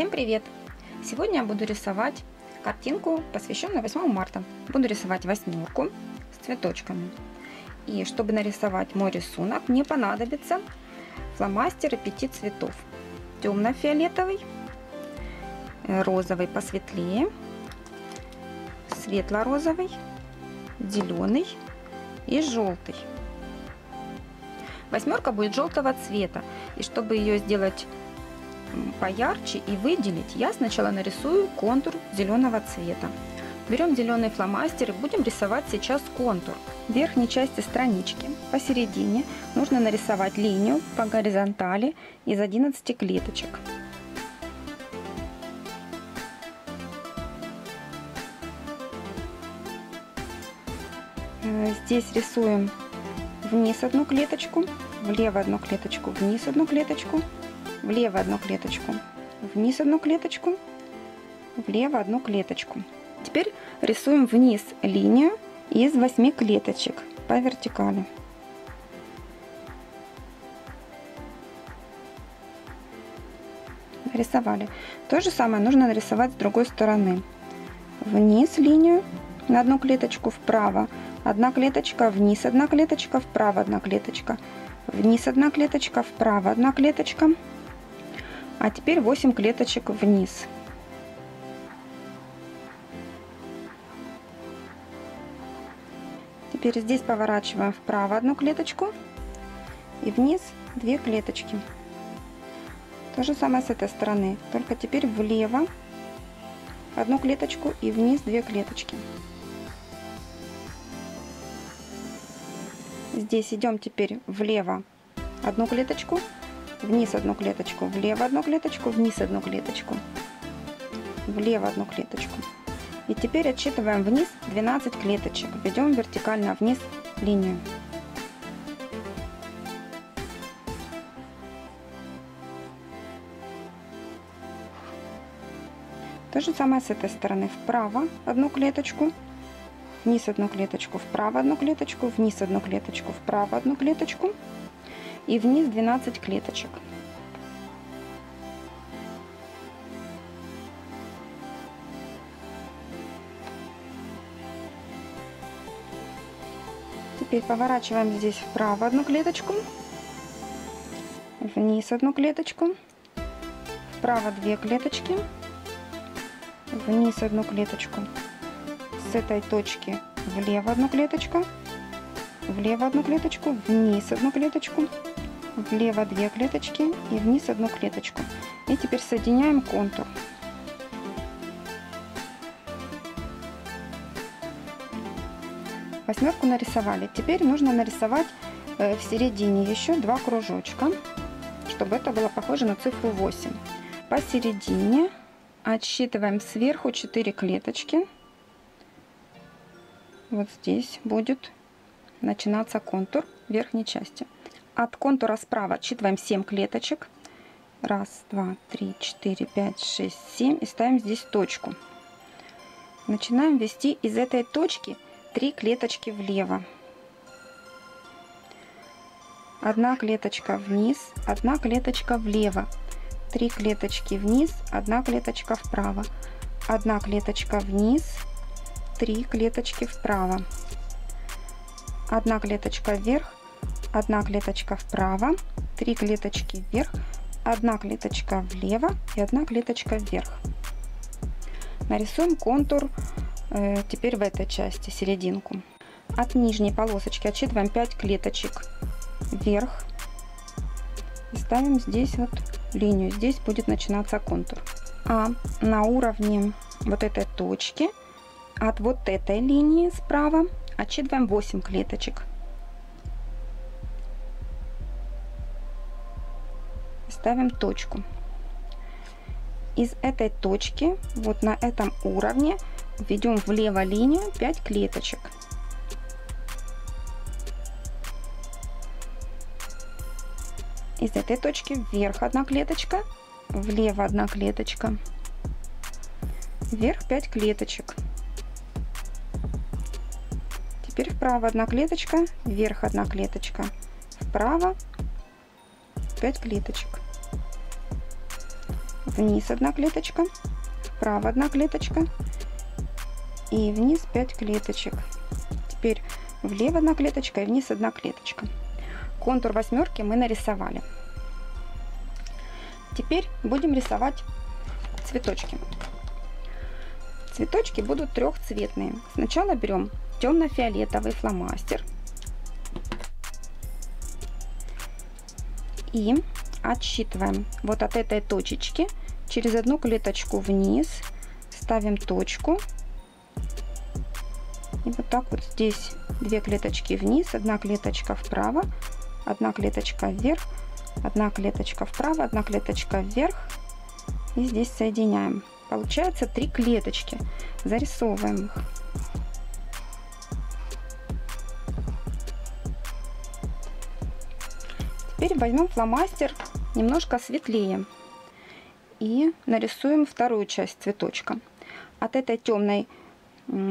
Всем привет! Сегодня я буду рисовать картинку, посвященную 8 марта. Буду рисовать восьмерку с цветочками. И чтобы нарисовать мой рисунок, мне понадобится фломастеры пяти цветов. Темно-фиолетовый, розовый посветлее, светло-розовый, зеленый и желтый. Восьмерка будет желтого цвета. И чтобы ее сделать поярче и выделить, я сначала нарисую контур зеленого цвета. Берем зеленый фломастер и будем рисовать сейчас контур. В верхней части странички посередине нужно нарисовать линию по горизонтали из 11 клеточек. Э, здесь рисуем вниз одну клеточку, влево одну клеточку, вниз одну клеточку, влево одну клеточку, вниз одну клеточку, влево одну клеточку. Теперь рисуем вниз линию из 8 клеточек по вертикали. Нарисовали. То же самое нужно нарисовать с другой стороны. Вниз линию на одну клеточку вправо, одна клеточка, вниз одна клеточка, вправо одна клеточка, вниз одна клеточка, вправо одна клеточка. А теперь 8 клеточек вниз. Теперь здесь поворачиваем вправо одну клеточку и вниз две клеточки. То же самое с этой стороны, только теперь влево одну клеточку и вниз две клеточки. Здесь идем теперь влево одну клеточку, вниз одну клеточку, влево одну клеточку, вниз одну клеточку, влево одну клеточку. И теперь отсчитываем вниз 12 клеточек. Ведем вертикально вниз линию. То же самое с этой стороны. Вправо одну клеточку, вниз одну клеточку, вправо одну клеточку, вниз одну клеточку, вправо одну клеточку и вниз 12 клеточек. Теперь поворачиваем здесь вправо одну клеточку, вниз одну клеточку, вправо две клеточки, вниз одну клеточку, с этой точки влево одну клеточку, влево одну клеточку, вниз одну клеточку, влево две клеточки и вниз одну клеточку. И теперь соединяем контур. Восьмерку нарисовали. Теперь нужно нарисовать э, в середине еще два кружочка, чтобы это было похоже на цифру 8. Посередине отсчитываем сверху 4 клеточки. Вот здесь будет начинаться контур верхней части. От контура справа отсчитываем 7 клеточек. Раз, два, три, четыре, пять, шесть, семь. И ставим здесь точку. Начинаем ввести из этой точки 3 клеточки влево. Одна клеточка вниз, одна клеточка влево. Три клеточки вниз, одна клеточка вправо. Одна клеточка вниз, три клеточки вправо. Одна клеточка вверх, одна клеточка вправо, три клеточки вверх, одна клеточка влево и одна клеточка вверх. Нарисуем контур Э, теперь в этой части серединку. От нижней полосочки отсчитываем 5 клеточек вверх. И ставим здесь вот линию. Здесь будет начинаться контур. А на уровне вот этой точки от вот этой линии справа отсчитываем 8 клеточек. Ставим точку. Из этой точки, вот на этом уровне, введем влево линию 5 клеточек. Из этой точки вверх одна клеточка, влево одна клеточка, вверх 5 клеточек. Теперь вправо одна клеточка, вверх одна клеточка, вправо 5 клеточек, вниз одна клеточка, вправо одна клеточка и вниз 5 клеточек. Теперь влево одна клеточка и вниз одна клеточка. Контур восьмерки мы нарисовали. Теперь будем рисовать цветочки. Цветочки будут трехцветные. Сначала берем темно-фиолетовый фломастер и отсчитываем вот от этой точечки через одну клеточку вниз ставим точку. И вот так вот здесь две клеточки вниз одна клеточка вправо одна клеточка вверх одна клеточка вправо одна клеточка вверх. И здесь соединяем. Получается три клеточки. Зарисовываем их. Теперь возьмем фломастер немножко светлее и нарисуем вторую часть цветочка. От этой темной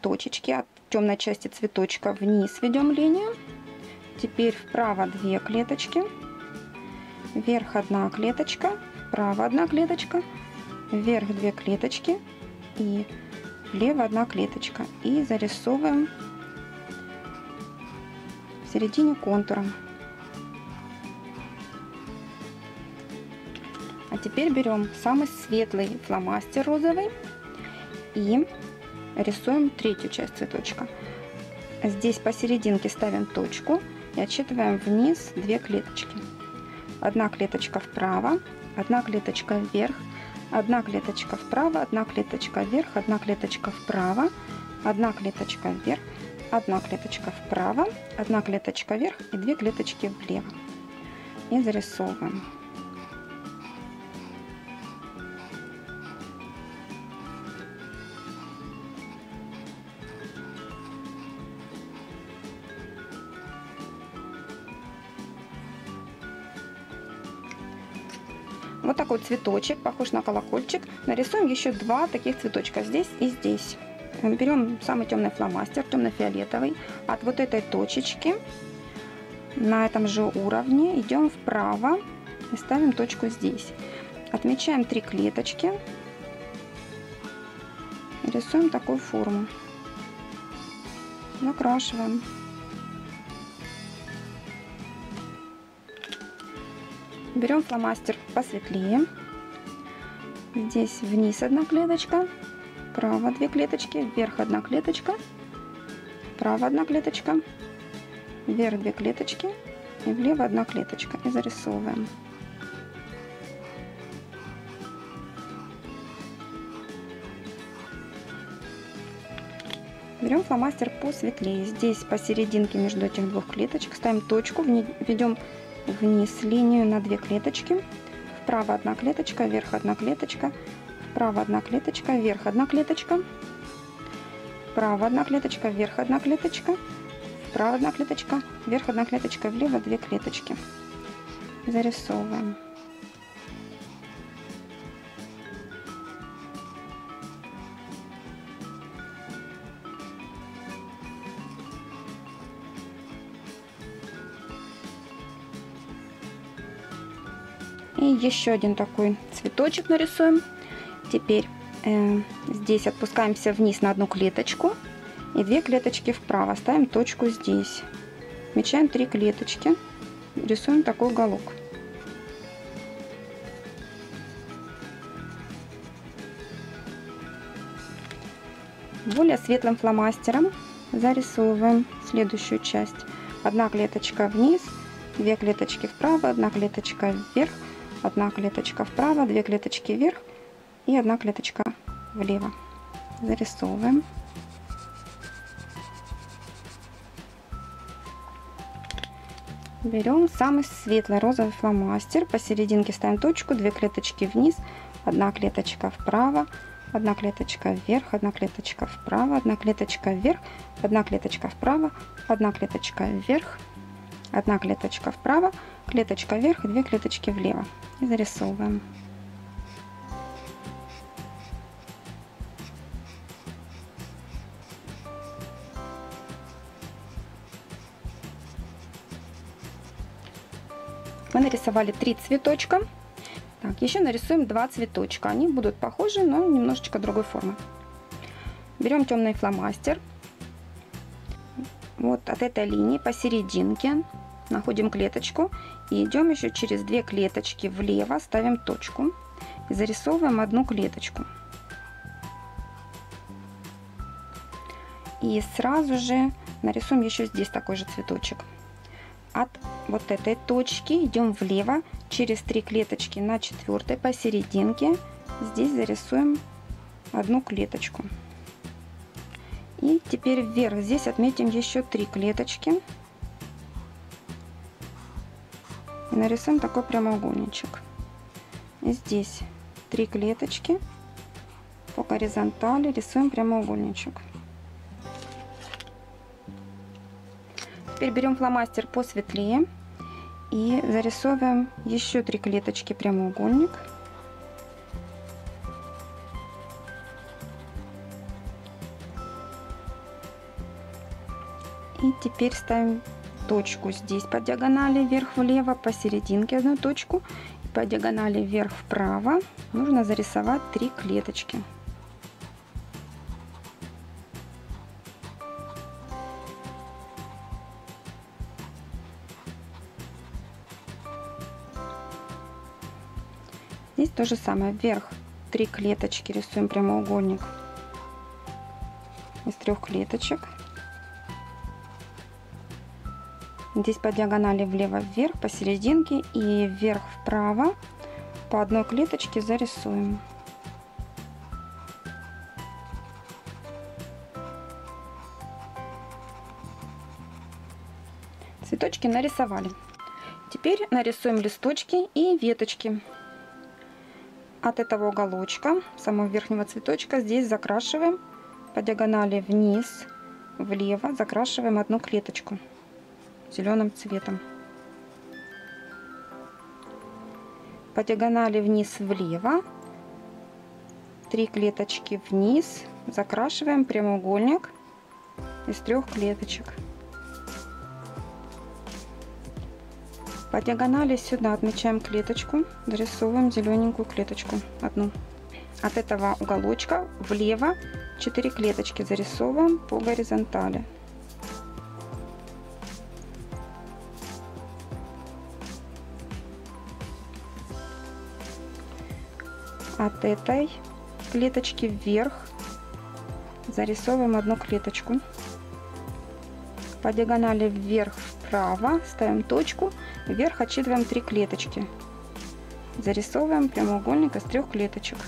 точечки от темной части цветочка вниз ведем линию. Теперь вправо две клеточки вверх одна клеточка вправо одна клеточка вверх две клеточки и влево одна клеточка. И зарисовываем в середине контура теперь берем самый светлый фломастер розовый и рисуем третью часть цветочка здесь посерединке ставим точку и отсчитываем вниз две клеточки одна клеточка вправо, одна клеточка вверх, одна клеточка вправо, одна клеточка вверх, одна клеточка вправо, одна клеточка вверх, одна клеточка вправо, одна клеточка вверх и две клеточки влево. И зарисовываем. Такой цветочек, похож на колокольчик. Нарисуем еще два таких цветочка здесь и здесь. Берем самый темный фломастер, темно-фиолетовый. От вот этой точечки на этом же уровне идем вправо и ставим точку здесь. Отмечаем три клеточки. рисуем такую форму. Закрашиваем. Берем фломастер посветлее. Здесь вниз одна клеточка, вправо две клеточки, вверх одна клеточка, вправо одна клеточка, вверх две клеточки и влево одна клеточка. И зарисовываем. Берем фломастер посветлее. Здесь посерединке между этих двух клеточек ставим точку, ведем вниз линию на две клеточки, вправо одна клеточка, вверх одна клеточка, вправо одна клеточка, вверх одна клеточка, вправо одна клеточка, вверх одна клеточка, вправо одна клеточка, вверх одна клеточка, влево две клеточки. Зарисовываем. Еще один такой цветочек нарисуем. Теперь э, здесь отпускаемся вниз на одну клеточку. И две клеточки вправо. Ставим точку здесь. Мечаем три клеточки. Рисуем такой уголок. Более светлым фломастером зарисовываем следующую часть. Одна клеточка вниз, две клеточки вправо, одна клеточка вверх, одна клеточка вправо, две клеточки вверх и одна клеточка влево. Зарисовываем. Берем самый светлый розовый фломастер, посерединке ставим точку, две клеточки вниз, одна клеточка вправо, одна клеточка вверх, одна клеточка вправо, одна клеточка вверх, одна клеточка вправо, одна клеточка вверх, одна клеточка вправо, клеточка вверх и две клеточки влево. И зарисовываем. Мы нарисовали три цветочка. Так, еще нарисуем два цветочка. Они будут похожи, но немножечко другой формы. Берем темный фломастер. Вот от этой линии посерединке находим клеточку и идем еще через две клеточки влево, ставим точку и зарисовываем одну клеточку. И сразу же нарисуем еще здесь такой же цветочек. От вот этой точки идем влево через три клеточки на четвертой посерединке. Здесь зарисуем одну клеточку. И теперь вверх здесь отметим еще три клеточки. Нарисуем такой прямоугольничек. И здесь три клеточки. По горизонтали рисуем прямоугольничек. Теперь берем фломастер посветлее и зарисовываем еще три клеточки прямоугольник. И теперь ставим точку здесь по диагонали вверх-влево, посерединке одну точку, по диагонали вверх-вправо нужно зарисовать три клеточки. Здесь то же самое. Вверх три клеточки рисуем прямоугольник из трех клеточек. Здесь по диагонали влево вверх, посерединке и вверх вправо по одной клеточке зарисуем. Цветочки нарисовали. Теперь нарисуем листочки и веточки от этого уголочка, самого верхнего цветочка, здесь закрашиваем по диагонали вниз, влево, закрашиваем одну клеточку зеленым цветом. По диагонали вниз, влево, три клеточки вниз, закрашиваем прямоугольник из трех клеточек. По диагонали сюда отмечаем клеточку, дорисовываем зелененькую клеточку одну. От этого уголочка влево 4 клеточки зарисовываем по горизонтали. От этой клеточки вверх зарисовываем одну клеточку. По диагонали вверх вправо ставим точку Вверх отсчитываем 3 клеточки. Зарисовываем прямоугольник из трех клеточек.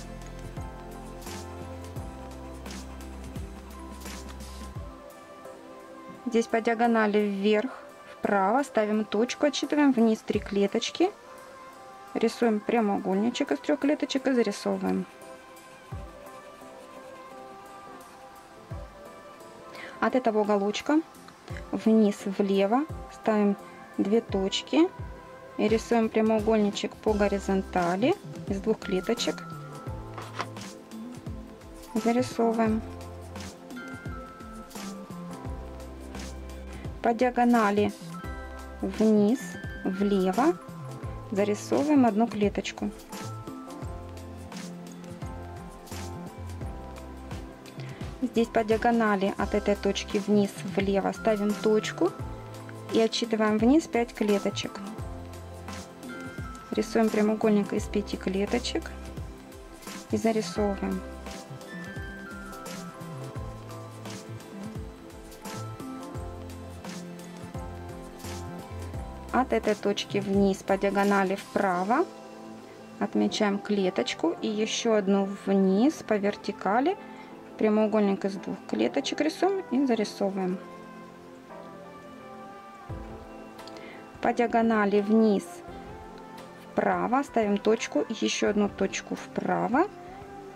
Здесь по диагонали вверх, вправо ставим точку, отсчитываем вниз 3 клеточки. Рисуем прямоугольничек из трех клеточек и зарисовываем. От этого уголочка вниз влево ставим две точки и рисуем прямоугольничек по горизонтали из двух клеточек. Зарисовываем. По диагонали вниз, влево зарисовываем одну клеточку. Здесь по диагонали от этой точки вниз, влево ставим точку и отсчитываем вниз 5 клеточек. Рисуем прямоугольник из 5 клеточек и зарисовываем. От этой точки вниз по диагонали вправо. Отмечаем клеточку. И еще одну вниз по вертикали. Прямоугольник из двух клеточек рисуем и зарисовываем. по диагонали вниз вправо. Ставим точку еще одну точку вправо.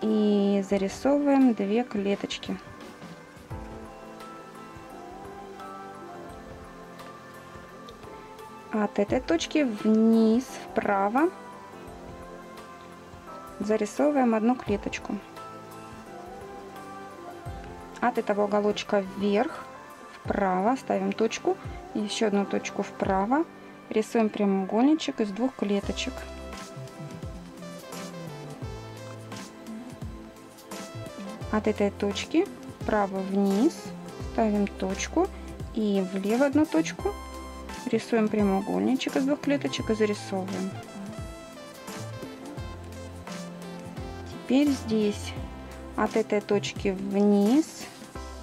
И зарисовываем две клеточки от этой точки вниз, вправо. Зарисовываем одну клеточку. От этого уголочка вверх, вправо. Ставим точку, еще одну точку вправо, рисуем прямоугольничек из двух клеточек. От этой точки вправо вниз. Ставим точку и влево одну точку, Рисуем прямоугольничек из двух клеточек и зарисовываем. Теперь здесь от этой точки вниз,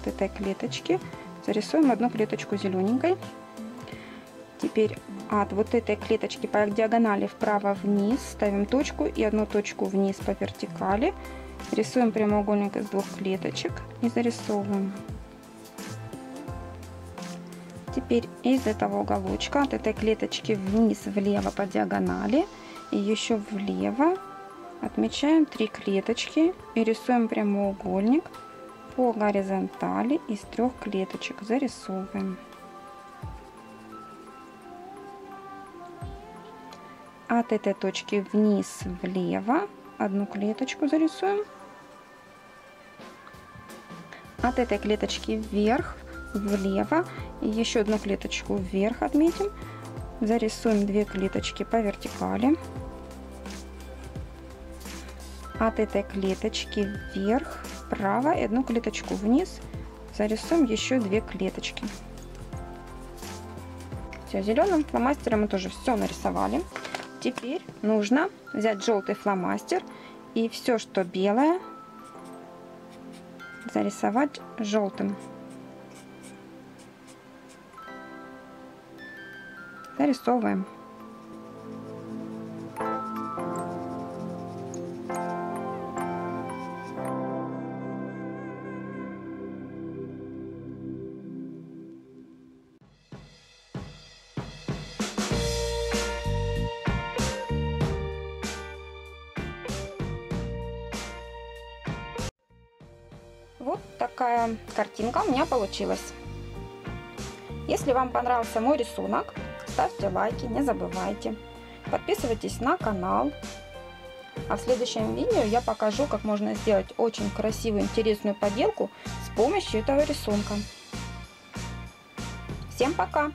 от этой клеточки, зарисуем одну клеточку зелененькой. Теперь от вот этой клеточки по диагонали вправо вниз ставим точку и одну точку вниз по вертикали. Рисуем прямоугольник из двух клеточек и зарисовываем. Теперь из этого уголочка, от этой клеточки вниз влево по диагонали и еще влево отмечаем три клеточки и рисуем прямоугольник по горизонтали из трех клеточек. Зарисовываем. От этой точки вниз влево одну клеточку зарисуем. От этой клеточки вверх влево и еще одну клеточку вверх отметим. Зарисуем две клеточки по вертикали. От этой клеточки вверх, вправо и одну клеточку вниз. Зарисуем еще две клеточки. Все, зеленым фломастером мы тоже все нарисовали. Теперь нужно взять желтый фломастер и все, что белое, зарисовать желтым. Зарисовываем. Вот такая картинка у меня получилась. Если вам понравился мой рисунок, ставьте лайки, не забывайте. Подписывайтесь на канал. А в следующем видео я покажу, как можно сделать очень красивую, интересную поделку с помощью этого рисунка. Всем пока!